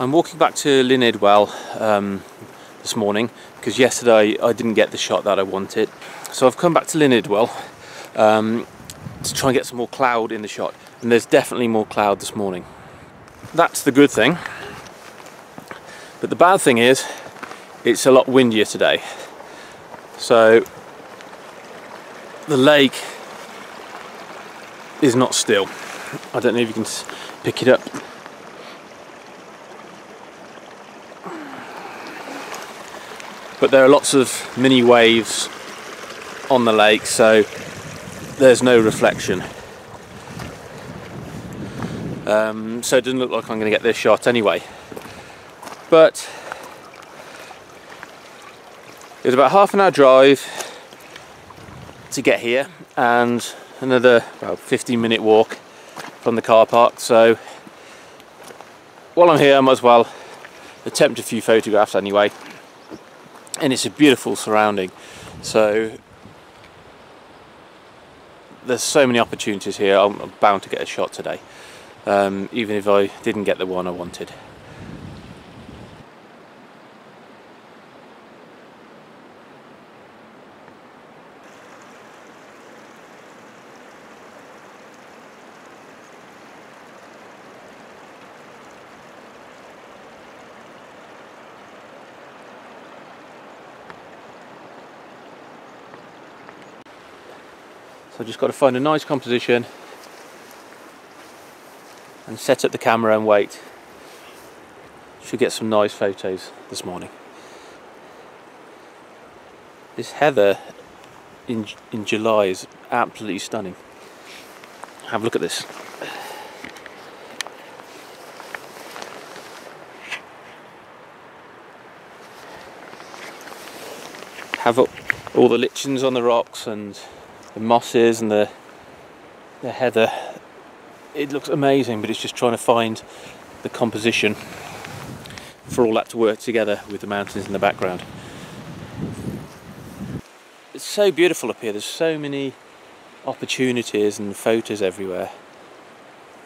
I'm walking back to Llyn Idwal um, this morning because yesterday I didn't get the shot that I wanted. So I've come back to Llyn Idwal um, to try and get some more cloud in the shot and there's definitely more cloud this morning. That's the good thing. But the bad thing is it's a lot windier today. So the lake is not still. I don't know if you can pick it up but there are lots of mini waves on the lake so there's no reflection. Um, so it doesn't look like I'm going to get this shot anyway. But it was about half an hour drive to get here and another about 15 minute walk from the car park. So while I'm here I might as well attempt a few photographs anyway and it's a beautiful surrounding. So there's so many opportunities here. I'm bound to get a shot today. Um, even if I didn't get the one I wanted So I've just got to find a nice composition and set up the camera and wait. Should get some nice photos this morning. This heather in, in July is absolutely stunning. Have a look at this. Have all the lichens on the rocks and the mosses and the the heather. It looks amazing but it's just trying to find the composition for all that to work together with the mountains in the background. It's so beautiful up here. There's so many opportunities and photos everywhere.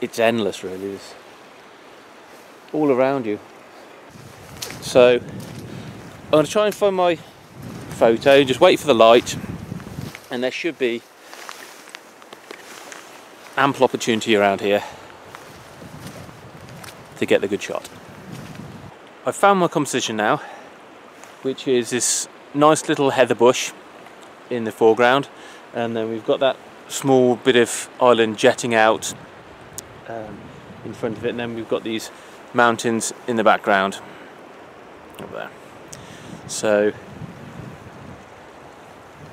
It's endless really. All around you. So I'm going to try and find my photo just wait for the light and there should be ample opportunity around here to get the good shot. I've found my composition now, which is this nice little heather bush in the foreground, and then we've got that small bit of island jetting out um, in front of it, and then we've got these mountains in the background over there. So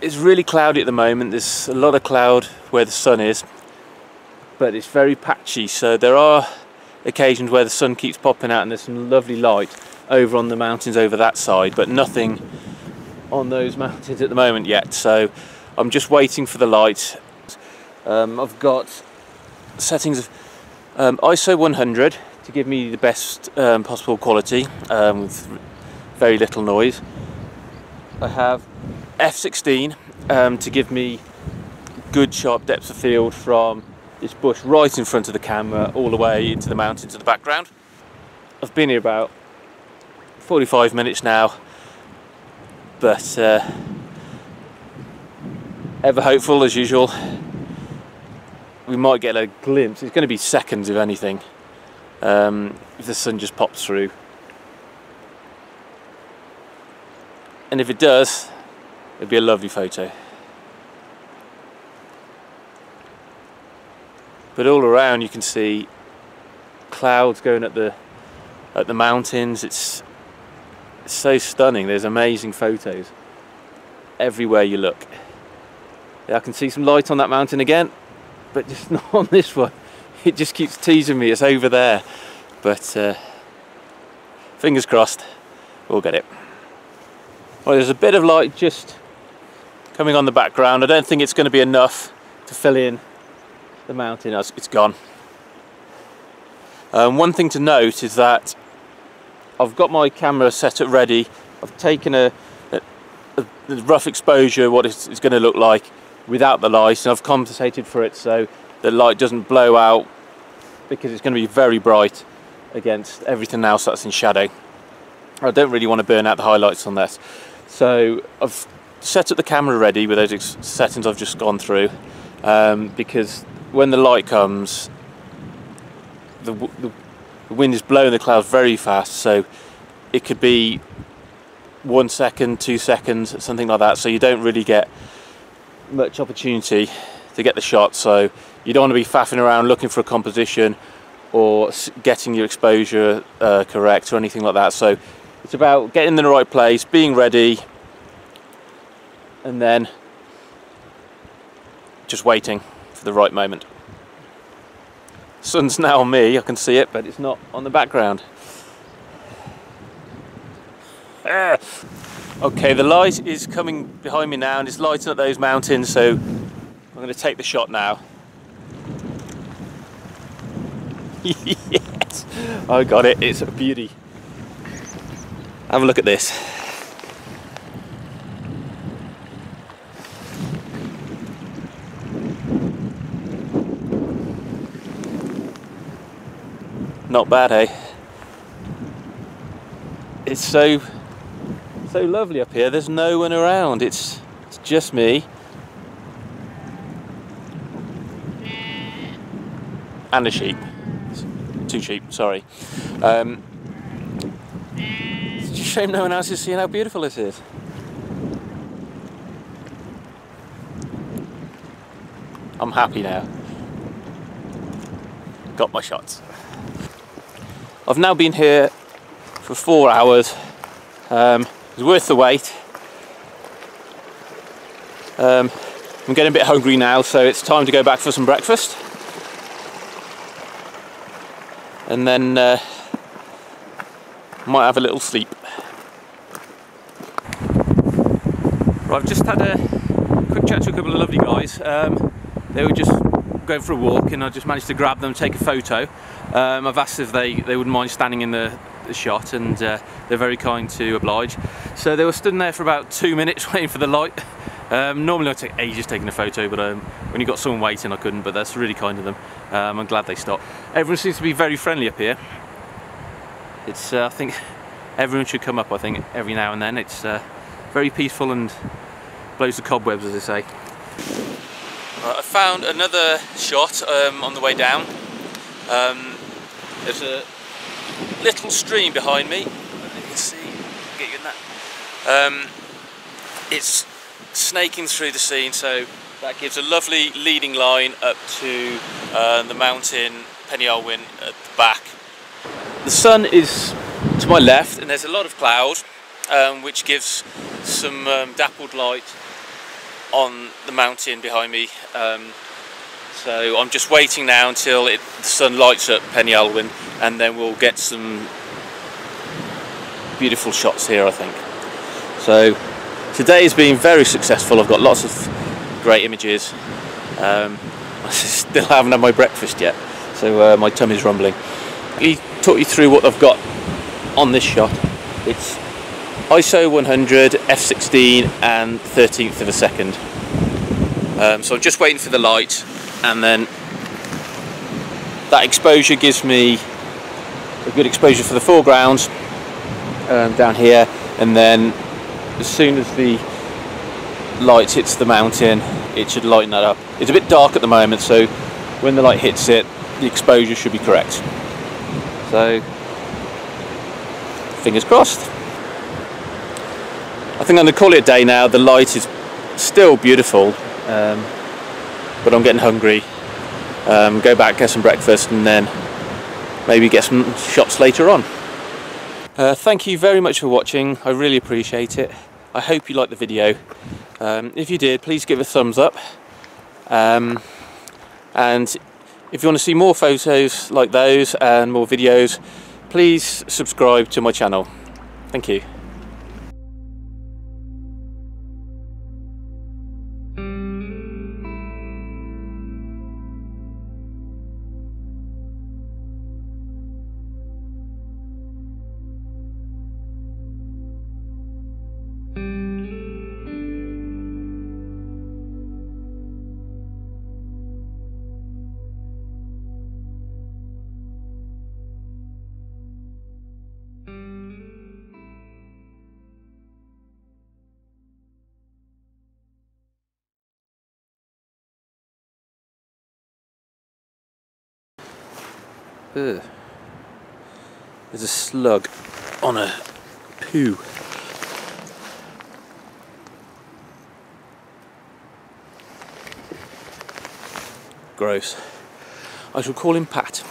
it's really cloudy at the moment. There's a lot of cloud where the sun is, but it's very patchy. So there are occasions where the sun keeps popping out and there's some lovely light over on the mountains over that side, but nothing on those mountains at the moment yet. So I'm just waiting for the light. Um, I've got settings of um, ISO 100 to give me the best um, possible quality um, with very little noise. I have f16 um, to give me good sharp depth of field from this bush right in front of the camera all the way into the mountains in the background. I've been here about 45 minutes now but uh, ever hopeful as usual we might get a glimpse it's going to be seconds if anything um, if the sun just pops through and if it does It'd be a lovely photo. But all around you can see clouds going at the at the mountains. It's, so stunning. There's amazing photos everywhere you look. Yeah, I can see some light on that mountain again, but just not on this one. It just keeps teasing me. It's over there, but uh, fingers crossed, we'll get it. Well, there's a bit of light just coming on the background. I don't think it's going to be enough to fill in the mountain it's gone. Um, one thing to note is that I've got my camera set up ready. I've taken a, a, a rough exposure of what it's, it's going to look like without the light and I've compensated for it so the light doesn't blow out because it's going to be very bright against everything else that's in shadow. I don't really want to burn out the highlights on this. So I've set up the camera ready with those settings I've just gone through um, because when the light comes the, the, wind is blowing the clouds very fast so it could be one second, two seconds, something like that. So you don't really get much opportunity to get the shot. So you don't want to be faffing around looking for a composition or getting your exposure uh, correct or anything like that. So it's about getting in the right place, being ready, and then just waiting for the right moment. Sun's now on me, I can see it, but it's not on the background. Ah. Okay, the light is coming behind me now and it's lighting up those mountains, so I'm going to take the shot now. yes, I got it, it's a beauty. Have a look at this. Not bad, hey? It's so so lovely up here. There's no one around. It's it's just me. And a sheep. Two sheep, sorry. Um, it's a shame no one else is seeing how beautiful this is. I'm happy now. Got my shots. I've now been here for four hours. Um, it's worth the wait. Um, I'm getting a bit hungry now, so it's time to go back for some breakfast. And then uh, might have a little sleep. Right, I've just had a quick chat to a couple of lovely guys. Um, they were just going for a walk and I just managed to grab them, take a photo. Um, I've asked if they, they wouldn't mind standing in the, the shot and uh, they're very kind to oblige. So they were stood there for about two minutes waiting for the light. Um, normally I take ages taking a photo, but um, when you got someone waiting I couldn't, but that's really kind of them. Um, I'm glad they stopped. Everyone seems to be very friendly up here. It's, uh, I think, everyone should come up, I think, every now and then. It's uh, very peaceful and blows the cobwebs as they say. Right, I found another shot um, on the way down. Um, there's a little stream behind me. You can see, get you in that. Um, it's snaking through the scene, so that gives a lovely leading line up to uh, the mountain Pen y at the back. The sun is to my left, and there's a lot of cloud, um, which gives some um, dappled light on the mountain behind me. Um, so I'm just waiting now until it, the sun lights up Pen yr Ole Wen and then we'll get some beautiful shots here I think. So today has been very successful. I've got lots of great images. Um, I still haven't had my breakfast yet so uh, my tummy's rumbling. He talk you through what I've got on this shot. It's ISO 100, f16 and 13th of a second. Um, so I'm just waiting for the light and then that exposure gives me a good exposure for the foreground um, down here and then as soon as the light hits the mountain it should lighten that up. It's a bit dark at the moment so when the light hits it the exposure should be correct. So fingers crossed. I think I'm going to call it a day now. The light is still beautiful, um, but I'm getting hungry. Um, go back, get some breakfast, and then maybe get some shots later on. Uh, thank you very much for watching. I really appreciate it. I hope you liked the video. Um, if you did, please give a thumbs up. Um, and if you want to see more photos like those and more videos, please subscribe to my channel. Thank you. Ugh. There's a slug on a poo. Gross. I shall call him Pat.